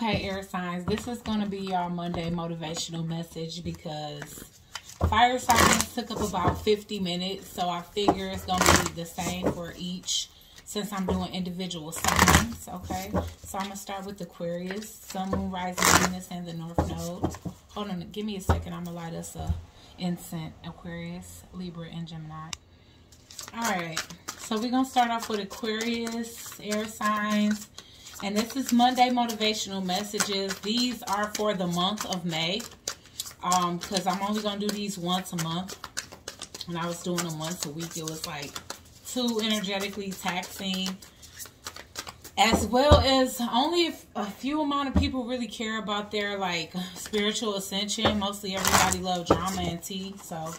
Okay, air signs, this is going to be your Monday motivational message because fire signs took up about 50 minutes. So I figure it's going to be the same for each since I'm doing individual signs. Okay, so I'm going to start with Aquarius, Sun, Moon, Rising, Venus, and the North Node. Hold on, give me a second. I'm going to light us a incense. Aquarius, Libra, and Gemini. All right, so we're going to start off with Aquarius, air signs. And this is Monday Motivational Messages. These are for the month of May. Um, because I'm only going to do these once a month. When I was doing them once a week, it was like too energetically taxing. As well as only a few amount of people really care about their like spiritual ascension. Mostly everybody love drama and tea. So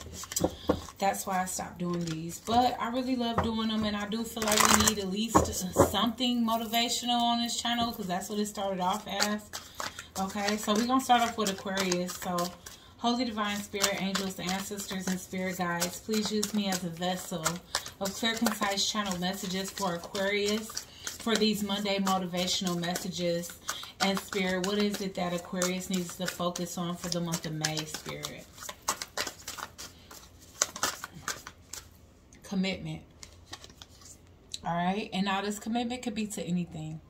that's why I stopped doing these. But I really love doing them, and I do feel like we need at least something motivational on this channel because that's what it started off as. Okay, so we're to start off with Aquarius. So, Holy Divine Spirit, angels, ancestors, and spirit guides, please use me as a vessel of clear, concise channel messages for Aquarius for these Monday motivational messages. And Spirit, what is it that Aquarius needs to focus on for the month of May, Spirit? commitment. All right. And now this commitment could be to anything.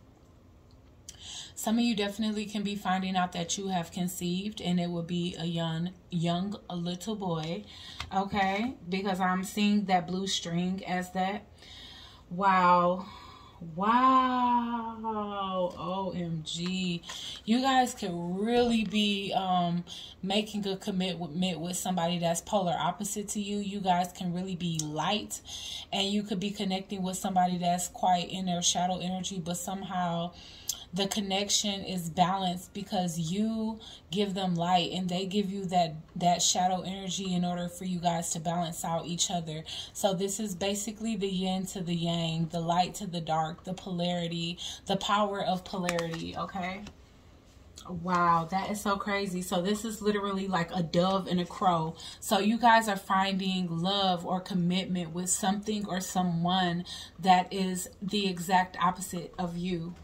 Some of you definitely can be finding out that you have conceived and it will be a young, young little boy. Okay. Because I'm seeing that blue string as that. Wow. Wow. OMG. You guys can really be um, making a commitment with somebody that's polar opposite to you. You guys can really be light and you could be connecting with somebody that's quite in their shadow energy, but somehow the connection is balanced because you give them light and they give you that that shadow energy in order for you guys to balance out each other so this is basically the yin to the yang the light to the dark the polarity the power of polarity okay Wow, that is so crazy. So this is literally like a dove and a crow. So you guys are finding love or commitment with something or someone that is the exact opposite of you.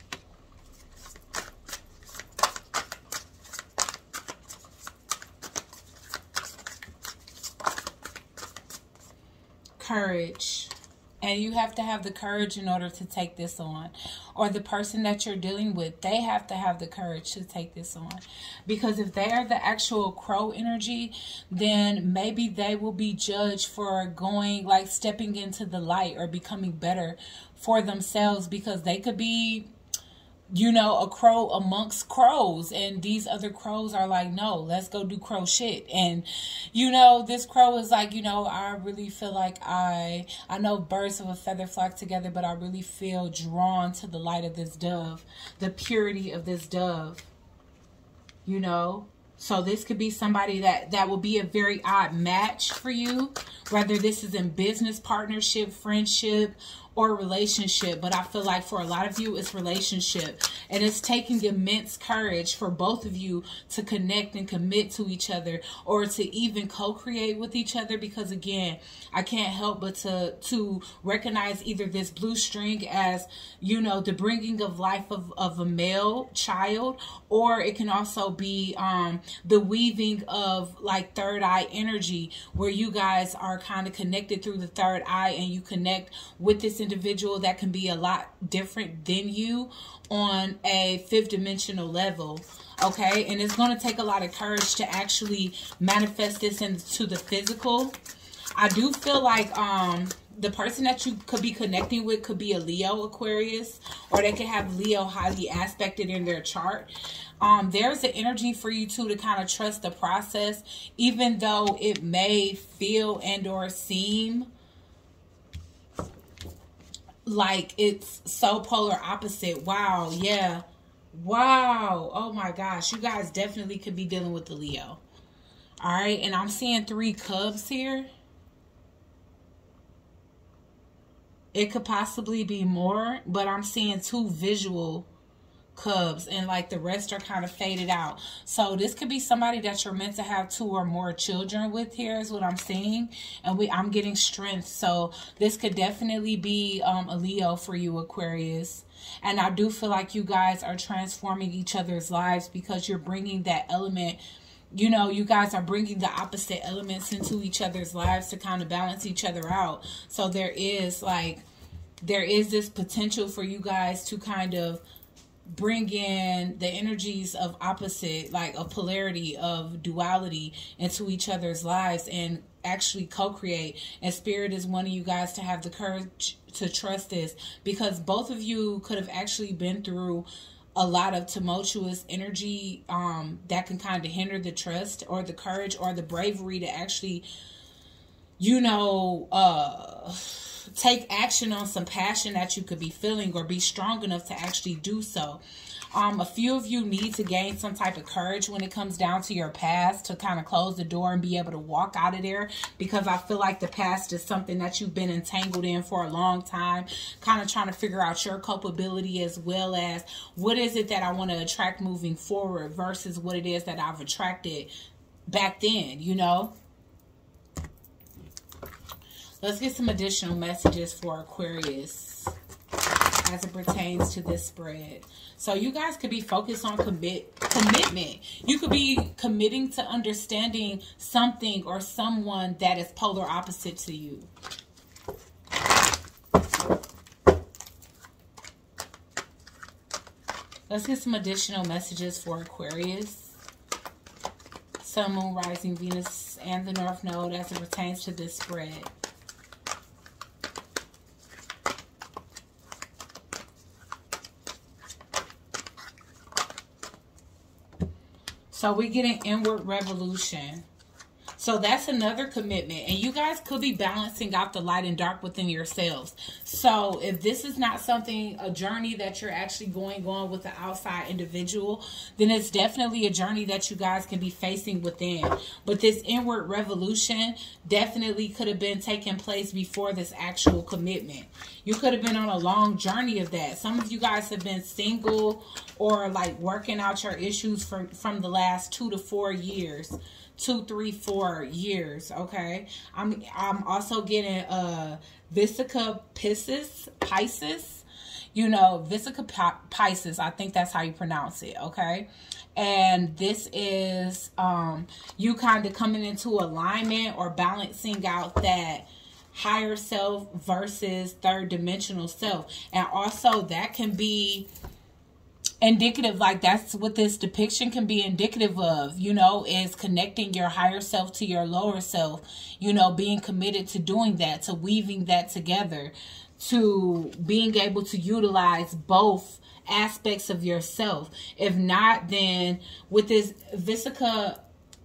Courage. And you have to have the courage in order to take this on. Or the person that you're dealing with, they have to have the courage to take this on. Because if they are the actual crow energy, then maybe they will be judged for going, like stepping into the light or becoming better for themselves because they could be you know, a crow amongst crows. And these other crows are like, no, let's go do crow shit. And, you know, this crow is like, you know, I really feel like I, I know birds of a feather flock together, but I really feel drawn to the light of this dove, the purity of this dove, you know. So this could be somebody that, that will be a very odd match for you, whether this is in business partnership, friendship, or relationship, but I feel like for a lot of you, it's relationship. And it's taking immense courage for both of you to connect and commit to each other or to even co-create with each other because again, I can't help but to, to recognize either this blue string as, you know, the bringing of life of, of a male child, or it can also be um, the weaving of like third eye energy where you guys are kind of connected through the third eye and you connect with this individual that can be a lot different than you on a fifth dimensional level okay? And it's going to take a lot of courage to actually manifest this into the physical. I do feel like um the person that you could be connecting with could be a leo aquarius or they could have leo highly aspected in their chart. Um there's an energy for you too to kind of trust the process even though it may feel and or seem like it's so polar opposite. Wow, yeah. Wow. Oh my gosh. You guys definitely could be dealing with the Leo. All right. And I'm seeing three cubs here. It could possibly be more, but I'm seeing two visual cubs and like the rest are kind of faded out. So this could be somebody that you're meant to have two or more children with here is what I'm seeing. And we I'm getting strength. So this could definitely be um, a Leo for you, Aquarius. And I do feel like you guys are transforming each other's lives because you're bringing that element you know, you guys are bringing the opposite elements into each other's lives to kind of balance each other out. So there is like, there is this potential for you guys to kind of bring in the energies of opposite, like a polarity of duality into each other's lives and actually co-create. And spirit is wanting you guys to have the courage to trust this because both of you could have actually been through a lot of tumultuous energy um, that can kind of hinder the trust or the courage or the bravery to actually, you know, uh, take action on some passion that you could be feeling or be strong enough to actually do so. Um, a few of you need to gain some type of courage when it comes down to your past to kind of close the door and be able to walk out of there because I feel like the past is something that you've been entangled in for a long time, kind of trying to figure out your culpability as well as what is it that I want to attract moving forward versus what it is that I've attracted back then, you know? Let's get some additional messages for Aquarius as it pertains to this spread. So you guys could be focused on commit commitment. You could be committing to understanding something or someone that is polar opposite to you. Let's get some additional messages for Aquarius. Sun, Moon, Rising, Venus, and the North Node as it pertains to this spread. So we get an inward revolution. So that's another commitment. And you guys could be balancing out the light and dark within yourselves. So if this is not something, a journey that you're actually going on with the outside individual, then it's definitely a journey that you guys can be facing within. But this inward revolution definitely could have been taking place before this actual commitment. You could have been on a long journey of that. Some of you guys have been single or like working out your issues from, from the last two to four years two, three, four years. Okay, I'm I'm also getting uh Vesica Pisces Pisces. You know, Vesica Pisces. I think that's how you pronounce it. Okay, and this is um you kind of coming into alignment or balancing out that higher self versus third dimensional self and also that can be indicative like that's what this depiction can be indicative of you know is connecting your higher self to your lower self you know being committed to doing that to weaving that together to being able to utilize both aspects of yourself. If not then with this Vesica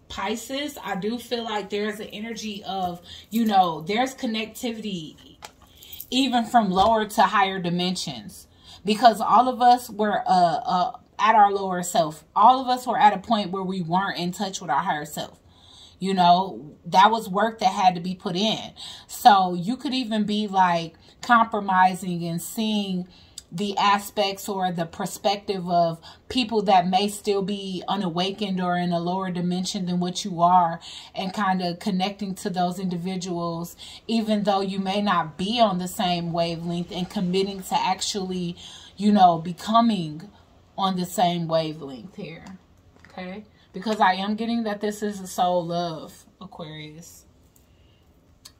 Pisces I do feel like there's an energy of you know there's connectivity even from lower to higher dimensions because all of us were uh, uh, at our lower self. All of us were at a point where we weren't in touch with our higher self. You know, that was work that had to be put in. So you could even be like compromising and seeing the aspects or the perspective of people that may still be unawakened or in a lower dimension than what you are and kind of connecting to those individuals even though you may not be on the same wavelength and committing to actually you know becoming on the same wavelength here. Okay? Because I am getting that this is a soul love Aquarius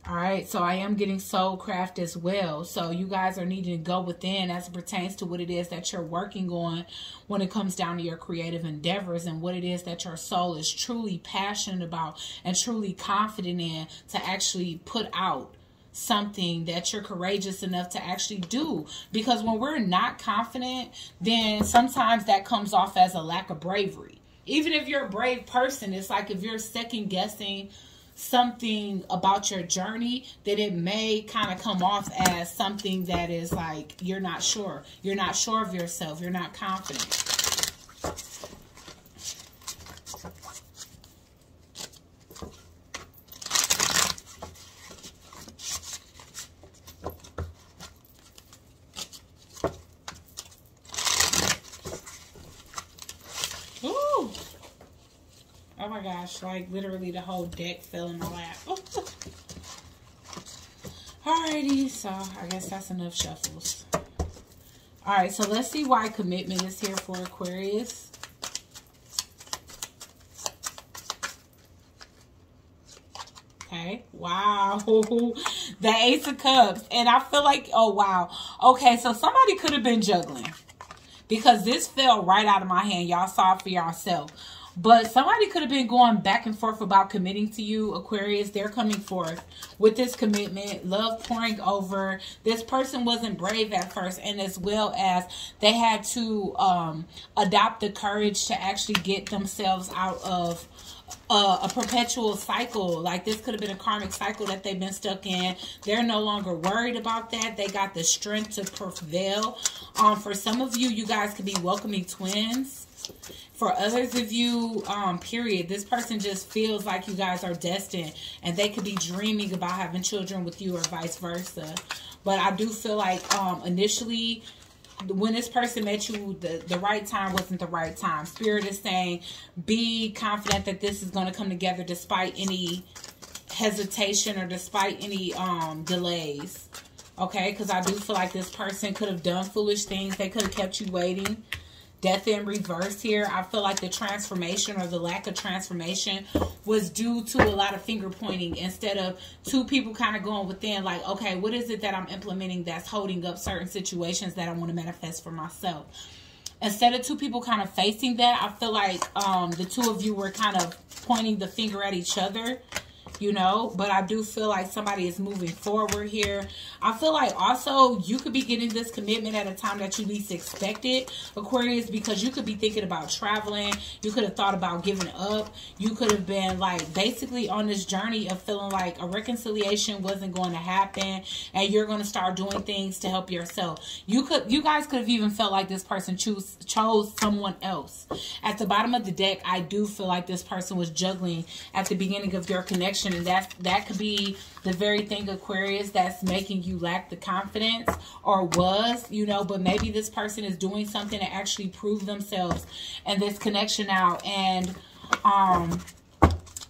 all right, so I am getting soul craft as well. So you guys are needing to go within as it pertains to what it is that you're working on when it comes down to your creative endeavors and what it is that your soul is truly passionate about and truly confident in to actually put out something that you're courageous enough to actually do. Because when we're not confident, then sometimes that comes off as a lack of bravery. Even if you're a brave person, it's like if you're second guessing something about your journey that it may kind of come off as something that is like you're not sure. You're not sure of yourself. You're not confident. Gosh, like literally the whole deck fell in my lap. Alrighty, so I guess that's enough shuffles. All right, so let's see why commitment is here for Aquarius. Okay, wow. The Ace of Cups. And I feel like, oh, wow. Okay, so somebody could have been juggling. Because this fell right out of my hand. Y'all saw it for yourself. But somebody could have been going back and forth about committing to you, Aquarius. They're coming forth with this commitment, love pouring over. This person wasn't brave at first, and as well as they had to um, adopt the courage to actually get themselves out of uh, a perpetual cycle. Like this could have been a karmic cycle that they've been stuck in. They're no longer worried about that. They got the strength to prevail. Um, for some of you, you guys could be welcoming twins. For others of you, um, period, this person just feels like you guys are destined and they could be dreaming about having children with you or vice versa. But I do feel like um, initially when this person met you, the, the right time wasn't the right time. Spirit is saying, be confident that this is going to come together despite any hesitation or despite any um, delays. Okay, because I do feel like this person could have done foolish things. They could have kept you waiting death in reverse here. I feel like the transformation or the lack of transformation was due to a lot of finger pointing instead of two people kind of going within like, okay, what is it that I'm implementing that's holding up certain situations that I want to manifest for myself? Instead of two people kind of facing that, I feel like um, the two of you were kind of pointing the finger at each other you know but i do feel like somebody is moving forward here. I feel like also you could be getting this commitment at a time that you least expected aquarius because you could be thinking about traveling. You could have thought about giving up. You could have been like basically on this journey of feeling like a reconciliation wasn't going to happen and you're going to start doing things to help yourself. You could you guys could have even felt like this person choose chose someone else. At the bottom of the deck i do feel like this person was juggling at the beginning of your connection and that that could be the very thing Aquarius that's making you lack the confidence or was, you know, but maybe this person is doing something to actually prove themselves and this connection out. And um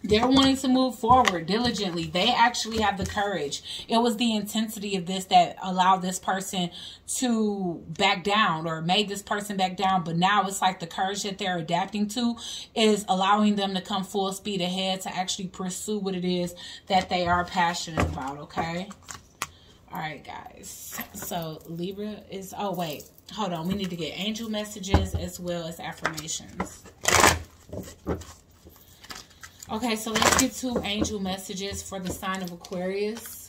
they're wanting to move forward diligently. They actually have the courage. It was the intensity of this that allowed this person to back down or made this person back down. But now it's like the courage that they're adapting to is allowing them to come full speed ahead to actually pursue what it is that they are passionate about. Okay. All right, guys. So Libra is, oh, wait, hold on. We need to get angel messages as well as affirmations. Okay, so let's get to angel messages for the sign of Aquarius.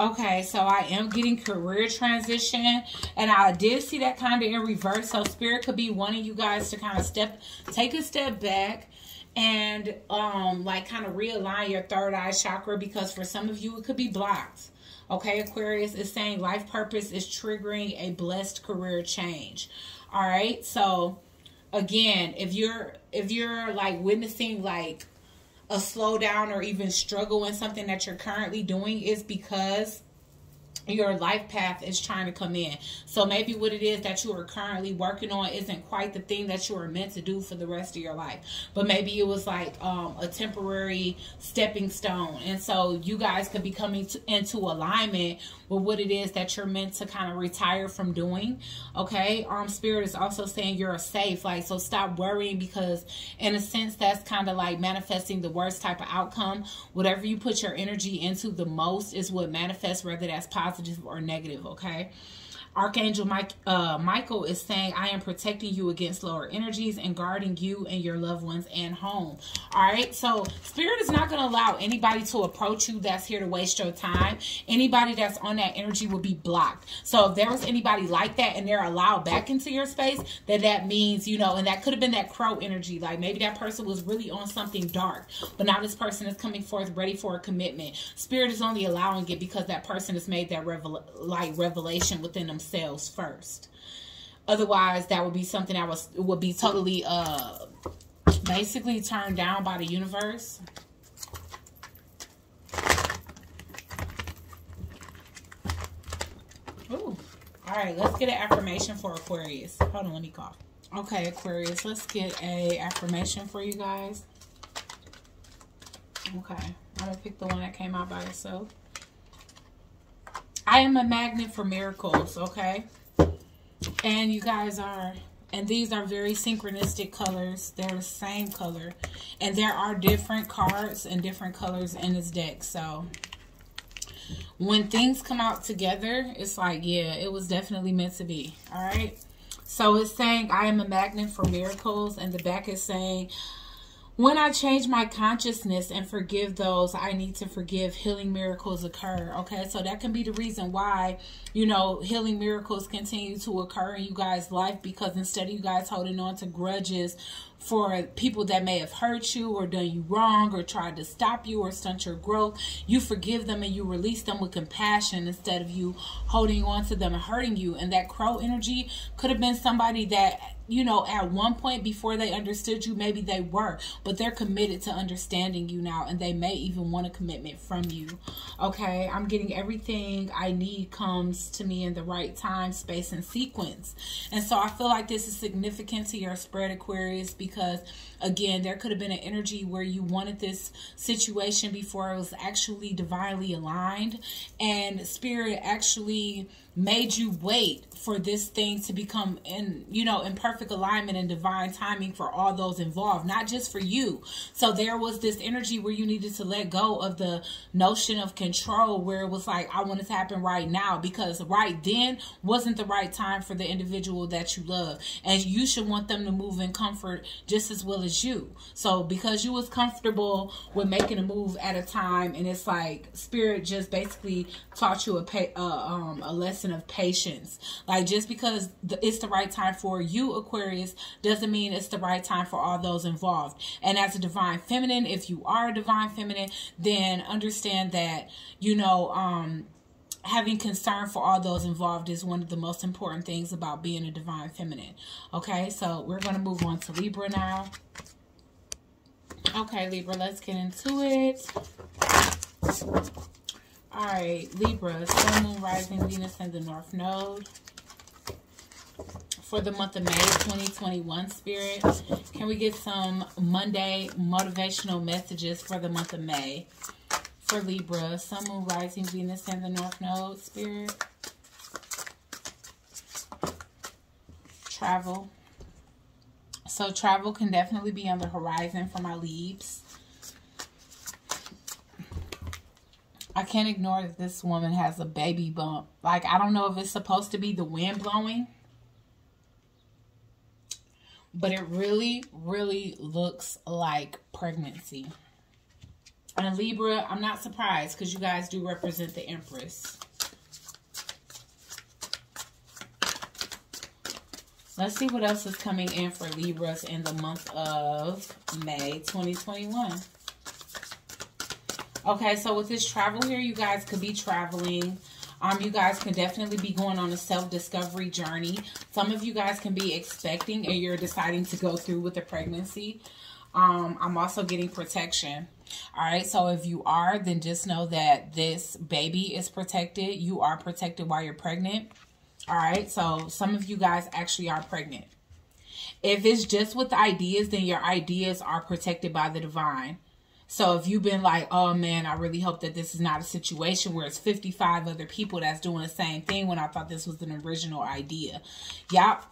Okay, so I am getting career transition, and I did see that kind of in reverse. So spirit could be wanting you guys to kind of step, take a step back, and um, like kind of realign your third eye chakra because for some of you it could be blocked. Okay, Aquarius is saying life purpose is triggering a blessed career change. All right, so again, if you're if you're like witnessing like a slowdown or even struggle in something that you're currently doing is because your life path is trying to come in. So maybe what it is that you are currently working on isn't quite the thing that you are meant to do for the rest of your life. But maybe it was like um, a temporary stepping stone. And so you guys could be coming to, into alignment with what it is that you're meant to kind of retire from doing. Okay. Um, Spirit is also saying you're safe. Like, so stop worrying because in a sense, that's kind of like manifesting the worst type of outcome. Whatever you put your energy into the most is what manifests, whether that's positive positive or negative, okay? Archangel Mike, uh, Michael is saying, I am protecting you against lower energies and guarding you and your loved ones and home. All right. So spirit is not going to allow anybody to approach you that's here to waste your time. Anybody that's on that energy will be blocked. So if there was anybody like that and they're allowed back into your space, then that means, you know, and that could have been that crow energy. Like maybe that person was really on something dark, but now this person is coming forth ready for a commitment. Spirit is only allowing it because that person has made that revel like revelation within themselves themselves first. Otherwise, that would be something that was would be totally uh basically turned down by the universe. Ooh. All right, let's get an affirmation for Aquarius. Hold on, let me cough. Okay, Aquarius, let's get a affirmation for you guys. Okay, I'm gonna pick the one that came out by itself. I am a magnet for miracles, okay? And you guys are, and these are very synchronistic colors. They're the same color. And there are different cards and different colors in this deck, so when things come out together, it's like, yeah, it was definitely meant to be. All right. So it's saying, I am a magnet for miracles. And the back is saying, when I change my consciousness and forgive those I need to forgive, healing miracles occur. Okay, so that can be the reason why, you know, healing miracles continue to occur in you guys' life because instead of you guys holding on to grudges for people that may have hurt you or done you wrong or tried to stop you or stunt your growth, you forgive them and you release them with compassion instead of you holding on to them and hurting you. And that crow energy could have been somebody that you know, at one point before they understood you, maybe they were, but they're committed to understanding you now and they may even want a commitment from you. Okay, I'm getting everything I need comes to me in the right time, space, and sequence. And so I feel like this is significant to your spread, Aquarius, because again, there could have been an energy where you wanted this situation before it was actually divinely aligned, and spirit actually made you wait for this thing to become in you know in perfect alignment and divine timing for all those involved not just for you. So there was this energy where you needed to let go of the notion of control where it was like i want it to happen right now because right then wasn't the right time for the individual that you love. And you should want them to move in comfort just as well as you. So because you was comfortable with making a move at a time and it's like spirit just basically taught you a pay, uh, um, a lesson of patience. Like just because it's the right time for you, Aquarius, doesn't mean it's the right time for all those involved. And as a divine feminine, if you are a divine feminine, then understand that, you know, um, having concern for all those involved is one of the most important things about being a divine feminine. Okay, so we're going to move on to Libra now. Okay, Libra, let's get into it. All right, Libra, Sun, Moon, Rising, Venus, and the North Node. For the month of May 2021, Spirit, can we get some Monday motivational messages for the month of May? For Libra, Sun, Moon, Rising, Venus, and the North Node, Spirit. Travel. So travel can definitely be on the horizon for my Leaves. I can't ignore that this woman has a baby bump. Like, I don't know if it's supposed to be the wind blowing. But it really, really looks like pregnancy. And Libra, I'm not surprised because you guys do represent the Empress. Let's see what else is coming in for Libras in the month of May 2021. Okay, so with this travel here, you guys could be traveling. Um, you guys can definitely be going on a self-discovery journey. Some of you guys can be expecting and you're deciding to go through with the pregnancy. Um, I'm also getting protection. All right, so if you are, then just know that this baby is protected. You are protected while you're pregnant. All right, so some of you guys actually are pregnant. If it's just with ideas, then your ideas are protected by the divine. So if you've been like, oh man, I really hope that this is not a situation where it's 55 other people that's doing the same thing when I thought this was an original idea. Yep.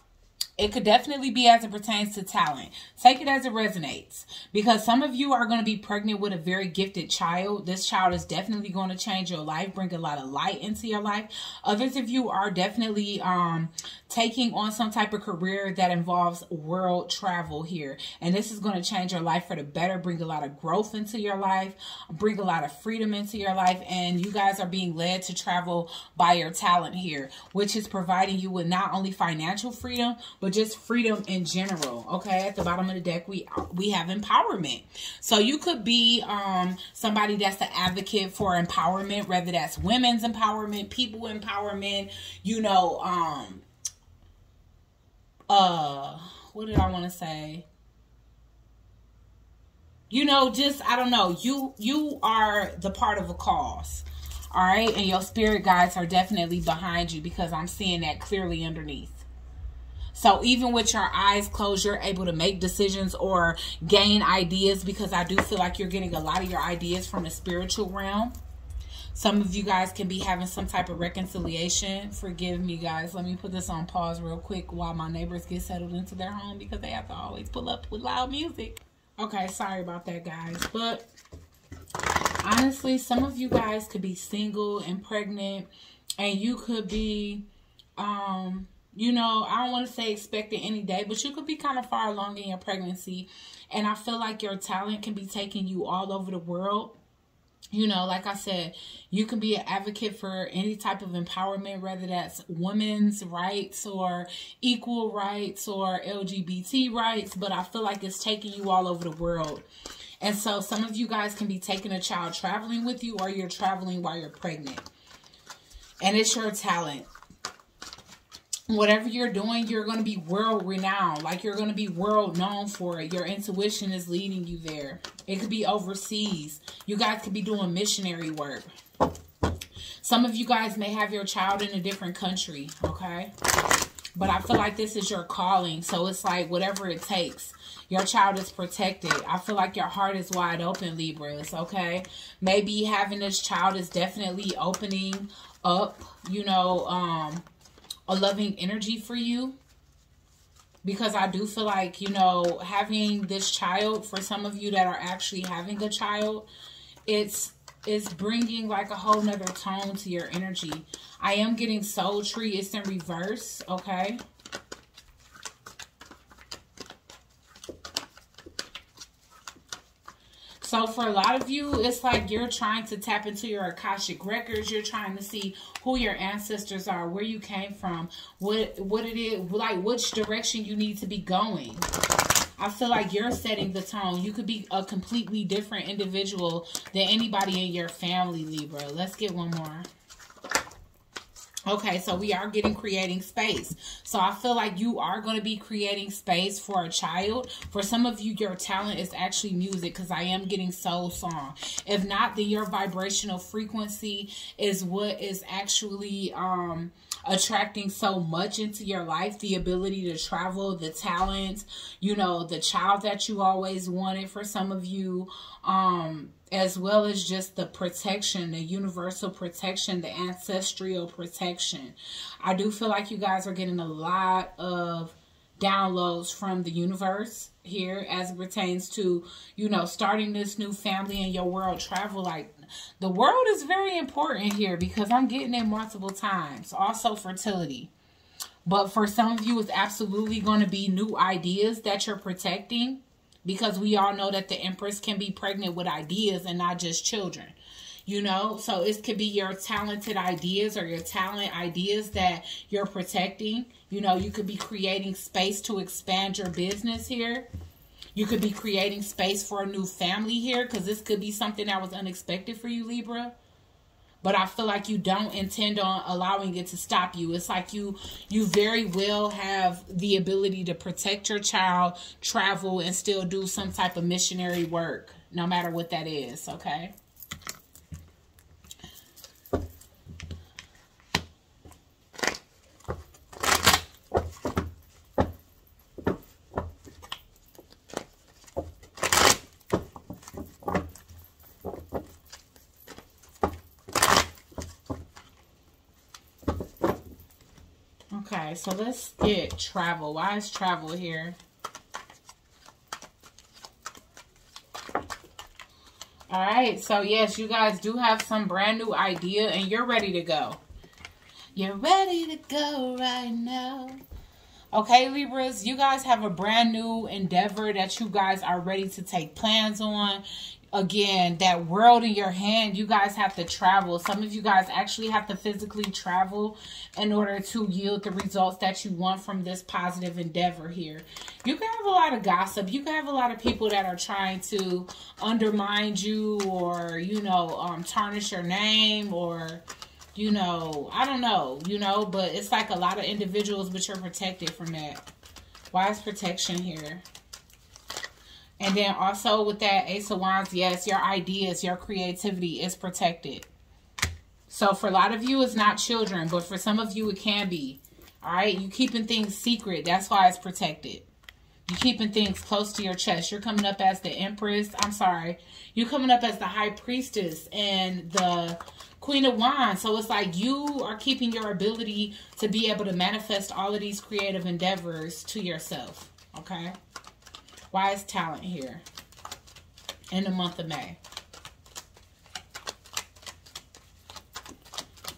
It could definitely be as it pertains to talent. Take it as it resonates. Because some of you are going to be pregnant with a very gifted child. This child is definitely going to change your life, bring a lot of light into your life. Others of you are definitely um, taking on some type of career that involves world travel here. And this is going to change your life for the better, bring a lot of growth into your life, bring a lot of freedom into your life. And you guys are being led to travel by your talent here, which is providing you with not only financial freedom, but just freedom in general. Okay, at the bottom of the deck, we we have empowerment. So you could be um, somebody that's an advocate for empowerment, whether that's women's empowerment, people empowerment. You know, um, uh, what did I want to say? you know just i don't know you you are the part of a cause All right. And your spirit guides are definitely behind you because I'm seeing that clearly underneath. So even with your eyes closed, you're able to make decisions or gain ideas because I do feel like you're getting a lot of your ideas from the spiritual realm. Some of you guys can be having some type of reconciliation. Forgive me, guys. Let me put this on pause real quick while my neighbors get settled into their home because they have to always pull up with loud music. Okay, sorry about that, guys. But honestly, some of you guys could be single and pregnant, and you could be, um, you know, I don't want to say expecting any day, but you could be kind of far along in your pregnancy. And I feel like your talent can be taking you all over the world you know, like I said, you can be an advocate for any type of empowerment, whether that's women's rights or equal rights or LGBT rights, but I feel like it's taking you all over the world. And so some of you guys can be taking a child traveling with you or you're traveling while you're pregnant. And it's your talent whatever you're doing, you're going to be world renowned. Like you're going to be world known for it. Your intuition is leading you there. It could be overseas. You guys could be doing missionary work. Some of you guys may have your child in a different country, okay? But I feel like this is your calling. So it's like whatever it takes. Your child is protected. I feel like your heart is wide open, Libras, okay? Maybe having this child is definitely opening up, you know, um, a loving energy for you because I do feel like, you know, having this child for some of you that are actually having a child, it's it's bringing like a whole nother tone to your energy. I am getting soul tree. It's in reverse, okay? So for a lot of you, it's like you're trying to tap into your Akashic records. You're trying to see who your ancestors are, where you came from, what what it is, like which direction you need to be going. I feel like you're setting the tone. You could be a completely different individual than anybody in your family, Libra. Let's get one more. Okay, so we are getting creating space. So I feel like you are going to be creating space for a child. For some of you, your talent is actually music because I am getting soul song. If not, then your vibrational frequency is what is actually um attracting so much into your life the ability to travel the talent you know the child that you always wanted for some of you um as well as just the protection, the universal protection, the ancestral protection. I do feel like you guys are getting a lot of downloads from the universe here as it pertains to, you know, starting this new family in your world travel. Like, the world is very important here because I'm getting it multiple times. Also, fertility. But for some of you, it's absolutely going to be new ideas that you're protecting because we all know that the empress can be pregnant with ideas and not just children you know? So it could be your talented ideas or your talent ideas that you're protecting. You know you could be creating space to expand your business here. You could be creating space for a new family here because this could be something that was unexpected for you libra but I feel like you don't intend on allowing it to stop you. It's like you you very well have the ability to protect your child, travel, and still do some type of missionary work, no matter what that is, okay? Okay, so let's get travel. Why is travel here? All right, so yes, you guys do have some brand new idea and you're ready to go. You're ready to go right now. Okay, Libras, you guys have a brand new endeavor that you guys are ready to take plans on again that world in your hand you guys have to travel. Some of you guys actually have to physically travel in order to yield the results that you want from this positive endeavor here. You can have a lot of gossip. You can have a lot of people that are trying to undermine you or you know um, tarnish your name or you know i don't know you know but it's like a lot of individuals but you're protected from that. Why is protection here and then also with that Ace of Wands, yes, your ideas, your creativity is protected. So for a lot of you, it's not children, but for some of you, it can be. All right, you keeping things secret. That's why it's protected. You're keeping things close to your chest. You're coming up as the empress. I'm sorry. You're coming up as the high priestess and the queen of wands. So it's like you are keeping your ability to be able to manifest all of these creative endeavors to yourself. Okay. Why is talent here in the month of May?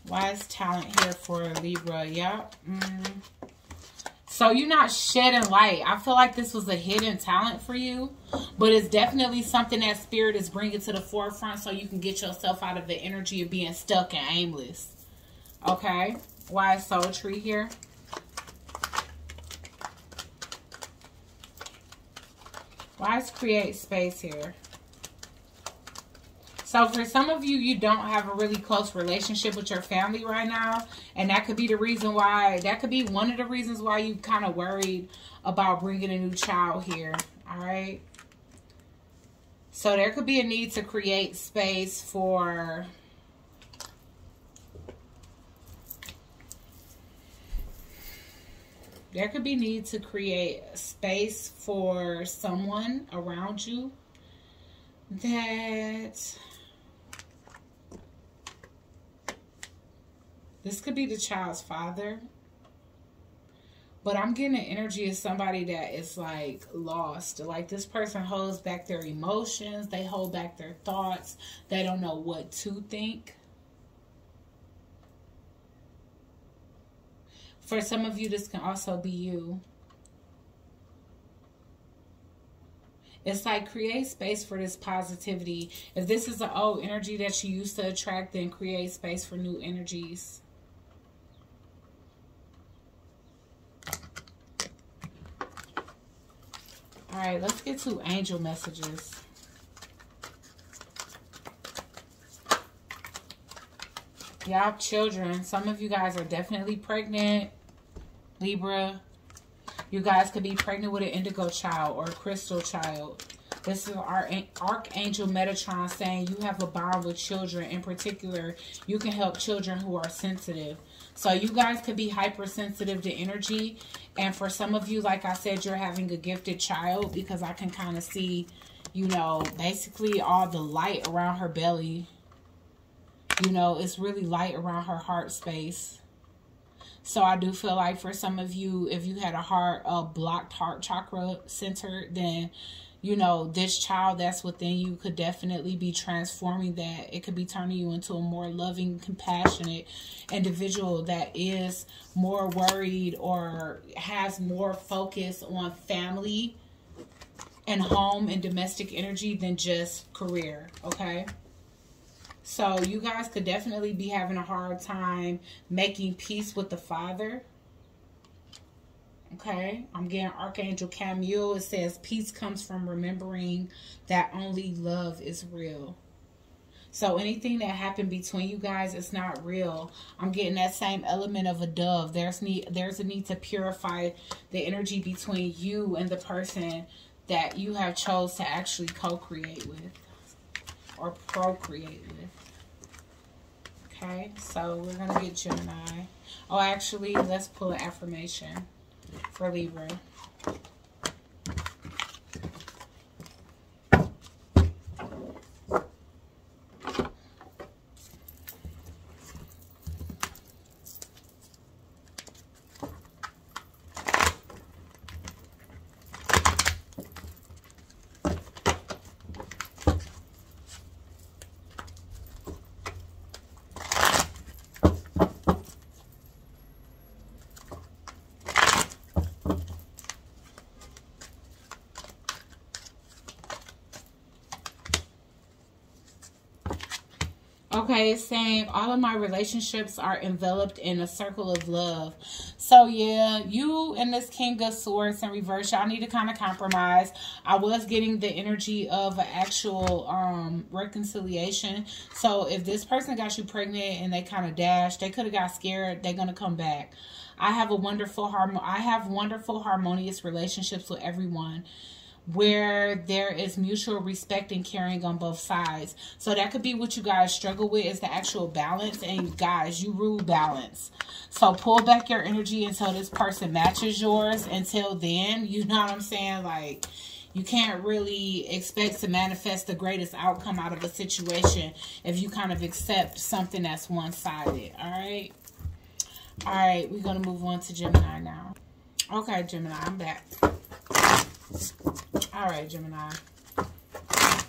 Why is talent here for Libra? Yep. Mm. So you're not shedding light. I feel like this was a hidden talent for you, but it's definitely something that spirit is bringing to the forefront so you can get yourself out of the energy of being stuck and aimless. Okay. Why is soul tree here? Is create space here? So for some of you, you don't have a really close relationship with your family right now. And that could be the reason why, that could be one of the reasons why you kind of worried about bringing a new child here. All right. So there could be a need to create space for there could be need to create space for someone around you that This could be the child's father. But I'm getting an energy of somebody that is like lost. Like this person holds back their emotions. They hold back their thoughts. They don't know what to think. For some of you, this can also be you. It's like create space for this positivity. If this is the old energy that you used to attract, then create space for new energies. All right, let's get to angel messages. Y'all children, some of you guys are definitely pregnant. Libra. You guys could be pregnant with an indigo child or a crystal child. This is our Archangel Metatron saying you have a bond with children. In particular, you can help children who are sensitive. So you guys could be hypersensitive to energy. And for some of you, like I said, you're having a gifted child because I can kind of see, you know, basically all the light around her belly. You know, it's really light around her heart space. So I do feel like for some of you, if you had a heart, a blocked heart chakra center, then you know, this child that's within you could definitely be transforming that. It could be turning you into a more loving, compassionate individual that is more worried or has more focus on family and home and domestic energy than just career, okay? So you guys could definitely be having a hard time making peace with the father Okay, I'm getting Archangel Chamuel. It says peace comes from remembering that only love is real. So anything that happened between you guys, it's not real. I'm getting that same element of a dove. There's need there's a need to purify the energy between you and the person that you have chose to actually co-create with or procreate with. Okay, so we're gonna get Gemini. Oh, actually, let's pull an affirmation for Libra. It's saying all of my relationships are enveloped in a circle of love. So, yeah, you and this King of Swords in reverse, y'all need to kind of compromise. I was getting the energy of an actual um, reconciliation. So, if this person got you pregnant and they kind of dashed, they could have got scared, they're going to come back. I have a wonderful, I have wonderful, harmonious relationships with everyone where there is mutual respect and caring on both sides. So that could be what you guys struggle with is the actual balance. And guys, you rule balance. So pull back your energy until this person matches yours. Until then, you know what I'm saying? Like, you can't really expect to manifest the greatest outcome out of a situation if you kind of accept something that's one-sided. All right? All right, we're going to move on to Gemini now. Okay, Gemini, I'm back. All right, Gemini.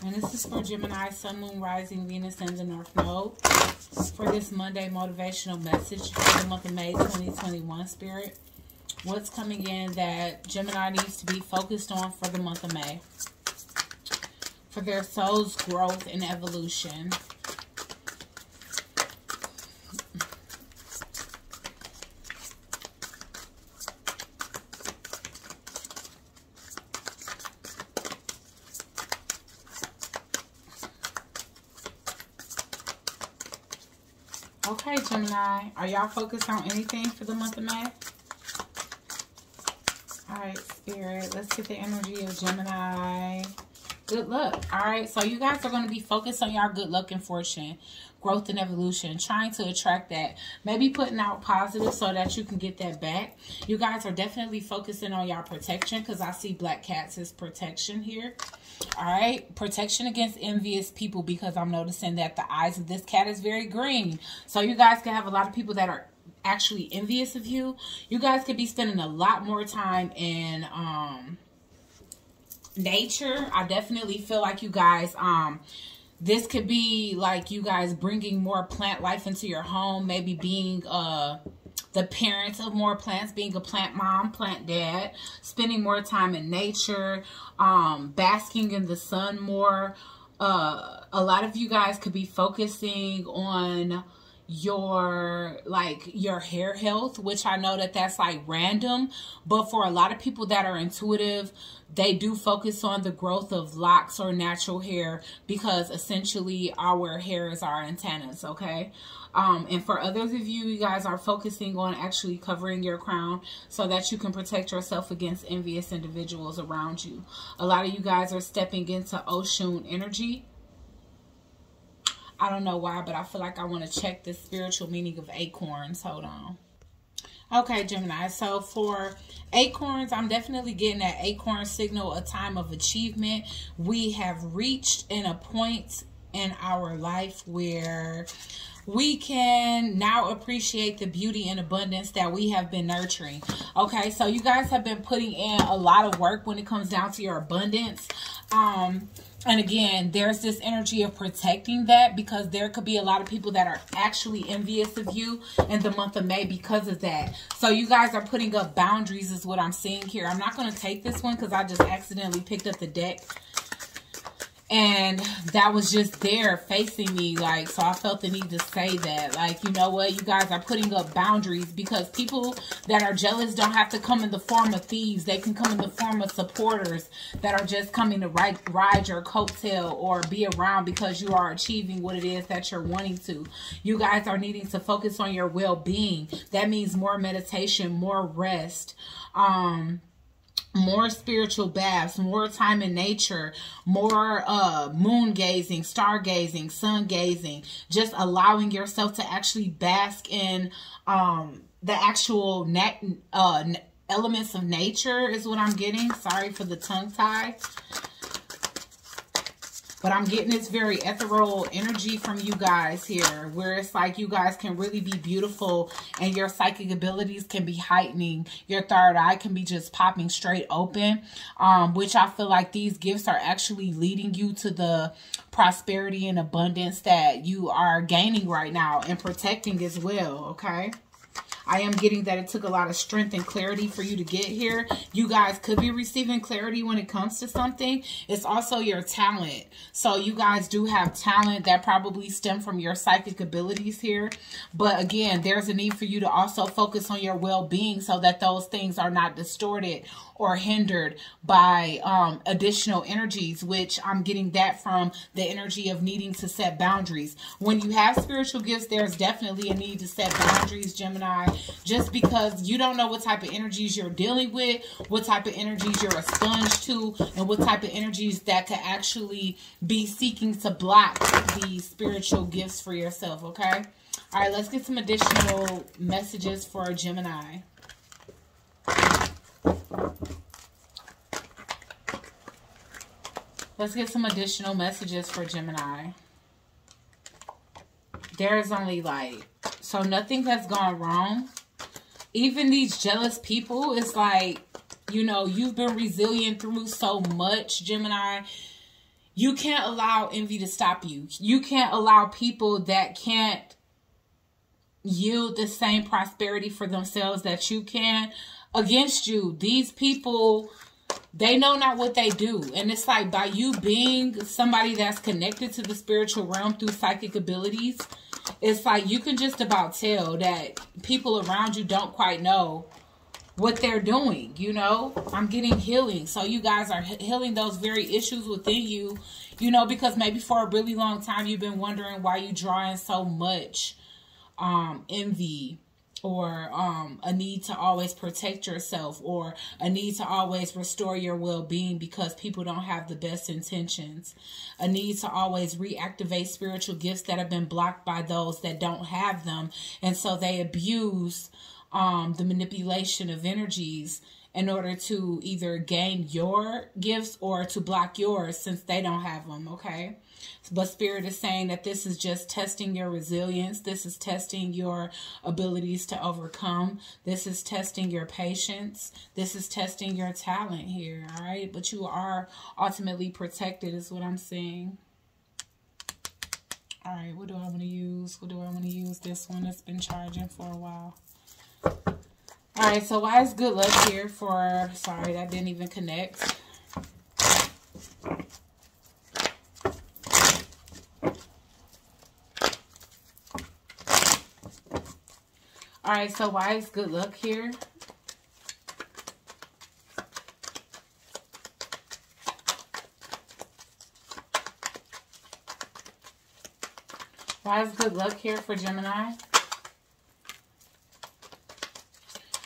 And this is for Gemini, Sun, Moon, Rising, Venus, and the North Node. For this Monday motivational message for the month of May 2021, Spirit. What's coming in that Gemini needs to be focused on for the month of May? For their soul's growth and evolution. Okay, Gemini. Are y'all focused on anything for the month of May? All right, Spirit. Let's get the energy of Gemini. Good luck. All right, so you guys are going to be focused on y'all good luck and fortune, growth and evolution, trying to attract that. Maybe putting out positive so that you can get that back. You guys are definitely focusing on y'all protection because I see black cats as protection here. All right. Protection against envious people because I'm noticing that the eyes of this cat is very green. So you guys can have a lot of people that are actually envious of you. You guys could be spending a lot more time in um nature. I definitely feel like you guys um this could be like you guys bringing more plant life into your home, maybe being uh the parents of more plants, being a plant mom, plant dad, spending more time in nature, um, basking in the sun more. Uh, a lot of you guys could be focusing on your like your hair health which i know that that's like random but for a lot of people that are intuitive they do focus on the growth of locks or natural hair because essentially our hair is our antennas okay um, and for others of you, you guys are focusing on actually covering your crown so that you can protect yourself against envious individuals around you. A lot of you guys are stepping into Oshun energy. I don't know why, but I feel like I want to check the spiritual meaning of acorns. Hold on. Okay, Gemini. So for acorns, I'm definitely getting that acorn signal, a time of achievement. We have reached in a point in our life where we can now appreciate the beauty and abundance that we have been nurturing. Okay, so you guys have been putting in a lot of work when it comes down to your abundance. Um, and again, there's this energy of protecting that because there could be a lot of people that are actually envious of you in the month of May because of that. So you guys are putting up boundaries is what I'm seeing here. I'm not going to take this one because I just accidentally picked up the deck and that was just there facing me like so i felt the need to say that. Like you know what? You guys are putting up boundaries because people that are jealous don't have to come in the form of thieves. They can come in the form of supporters that are just coming to ride, ride your coattail or be around because you are achieving what it is that you're wanting to. You guys are needing to focus on your well-being. That means more meditation more rest. Um more spiritual baths, more time in nature, more uh, moon gazing, stargazing, sun gazing, just allowing yourself to actually bask in um, the actual net, uh, elements of nature is what I'm getting. Sorry for the tongue tie. But I'm getting this very ethereal energy from you guys here, where it's like you guys can really be beautiful and your psychic abilities can be heightening. Your third eye can be just popping straight open, um, which I feel like these gifts are actually leading you to the prosperity and abundance that you are gaining right now and protecting as well, okay? I am getting that it took a lot of strength and clarity for you to get here. You guys could be receiving clarity when it comes to something. It's also your talent. So you guys do have talent that probably stem from your psychic abilities here. But again, there's a need for you to also focus on your well-being so that those things are not distorted or hindered by um, additional energies, which I'm getting that from the energy of needing to set boundaries. When you have spiritual gifts, there's definitely a need to set boundaries, Gemini just because you don't know what type of energies you're dealing with, what type of energies you're a sponge to, and what type of energies that could actually be seeking to block these spiritual gifts for yourself, okay? All right, let's get some additional messages for Gemini. Let's get some additional messages for Gemini. There's only like, so nothing has gone wrong. Even these jealous people, it's like, you know, you've been resilient through so much, Gemini. You can't allow envy to stop you. You can't allow people that can't yield the same prosperity for themselves that you can against you. These people they know not what they do. And it's like by you being somebody that's connected to the spiritual realm through psychic abilities, it's like you can just about tell that people around you don't quite know what they're doing, you know? I'm getting healing. So you guys are healing those very issues within you, you know, because maybe for a really long time you've been wondering why you're drawing so much um envy or um, a need to always protect yourself or a need to always restore your well-being because people don't have the best intentions. A need to always reactivate spiritual gifts that have been blocked by those that don't have them. And so they abuse um, the manipulation of energies in order to either gain your gifts or to block yours since they don't have them okay but Spirit is saying that this is just testing your resilience. This is testing your abilities to overcome. This is testing your patience. This is testing your talent here, all right? But you are ultimately protected is what I'm saying. All right, what do I want to use? What do I want to use? This one that's been charging for a while. All right, so why is good luck here for, sorry, that didn't even connect. All right, so why is good luck here? Why is good luck here for Gemini?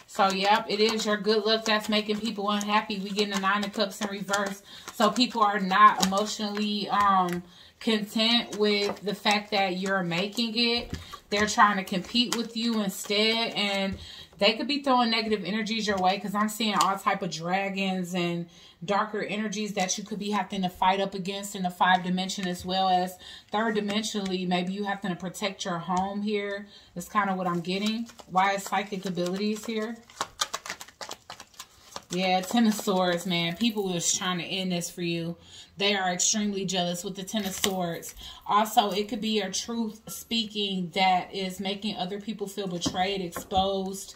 So, yep, it is your good luck that's making people unhappy. We get the Nine of Cups in reverse. So, people are not emotionally um, content with the fact that you're making it. They're trying to compete with you instead. And they could be throwing negative energies your way because I'm seeing all type of dragons and darker energies that you could be having to fight up against in the five dimension as well as third dimensionally. Maybe you have to protect your home here. That's kind of what I'm getting. Why is psychic abilities here? Yeah, Ten of Swords, man. People was trying to end this for you. They are extremely jealous with the Ten of Swords. Also, it could be your truth speaking that is making other people feel betrayed, exposed,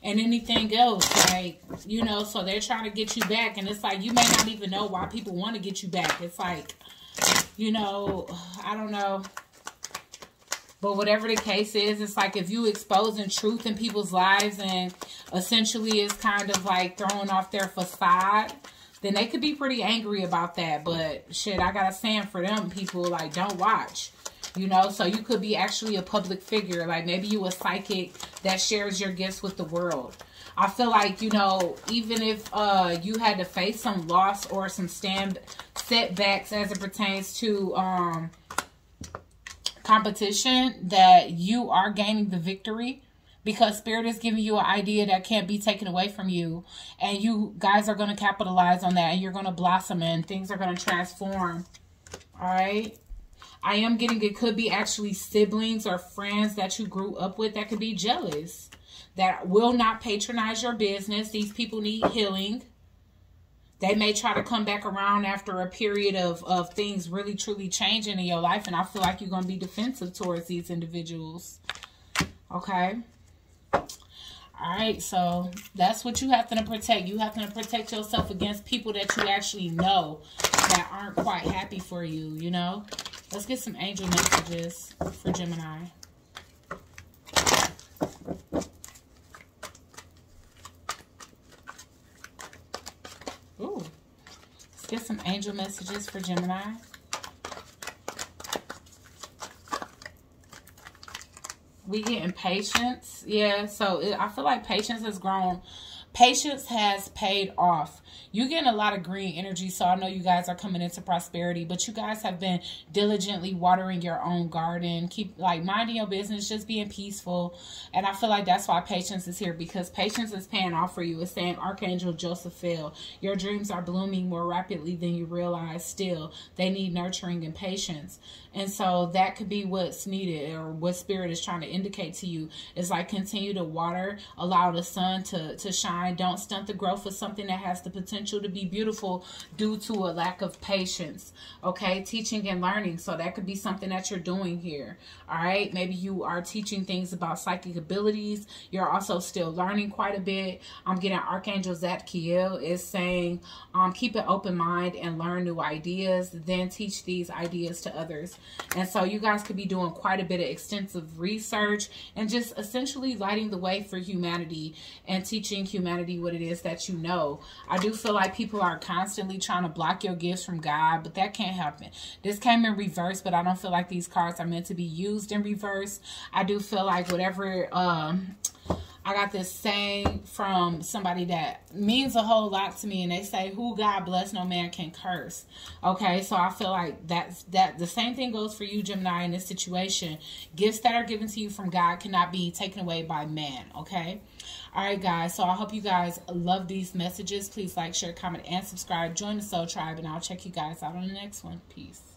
and anything else. Like, you know, so they're trying to get you back. And it's like, you may not even know why people want to get you back. It's like, you know, I don't know. But whatever the case is, it's like if you exposing truth in people's lives and essentially it's kind of like throwing off their facade, then they could be pretty angry about that. But shit, I gotta stand for them people. Like, don't watch. You know, so you could be actually a public figure. Like maybe you a psychic that shares your gifts with the world. I feel like, you know, even if uh, you had to face some loss or some stand setbacks as it pertains to um, competition that you are gaining the victory because spirit is giving you an idea that can't be taken away from you. And you guys are going to capitalize on that and you're going to blossom and things are going to transform. All right i am getting it could be actually siblings or friends that you grew up with that could be jealous that will not patronize your business. These people need healing they may try to come back around after a period of, of things really truly changing in your life. And I feel like you're going to be defensive towards these individuals. Okay. All right. So that's what you have to protect. You have to protect yourself against people that you actually know that aren't quite happy for you, you know. Let's get some angel messages for Gemini. Get some angel messages for Gemini. we getting patience. Yeah, so it, I feel like patience has grown Patience has paid off. You getting a lot of green energy, so I know you guys are coming into prosperity, but you guys have been diligently watering your own garden, keep like minding your business, just being peaceful. And I feel like that's why patience is here because patience is paying off for you. It's saying Archangel Jophiel, your dreams are blooming more rapidly than you realize still. They need nurturing and patience. And so that could be what's needed or what spirit is trying to indicate to you is like continue to water, allow the sun to, to shine. Don't stunt the growth of something that has the potential to be beautiful due to a lack of patience. Okay, teaching and learning. So that could be something that you're doing here. All right, maybe you are teaching things about psychic abilities. You're also still learning quite a bit. I'm getting Archangel Zadkiel is saying, um, keep an open mind and learn new ideas, then teach these ideas to others. And so you guys could be doing quite a bit of extensive research and just essentially lighting the way for humanity and teaching humanity what it is that you know. I do feel like people are constantly trying to block your gifts from God, but that can't happen. This came in reverse, but I don't feel like these cards are meant to be used in reverse. I do feel like whatever um I got this saying from somebody that means a whole lot to me, and they say, "Who God bless, no man can curse." Okay, so I feel like that's that. The same thing goes for you, Gemini, in this situation. Gifts that are given to you from God cannot be taken away by man. Okay. All right, guys. So I hope you guys love these messages. Please like, share, comment, and subscribe. Join the Soul Tribe, and I'll check you guys out on the next one. Peace.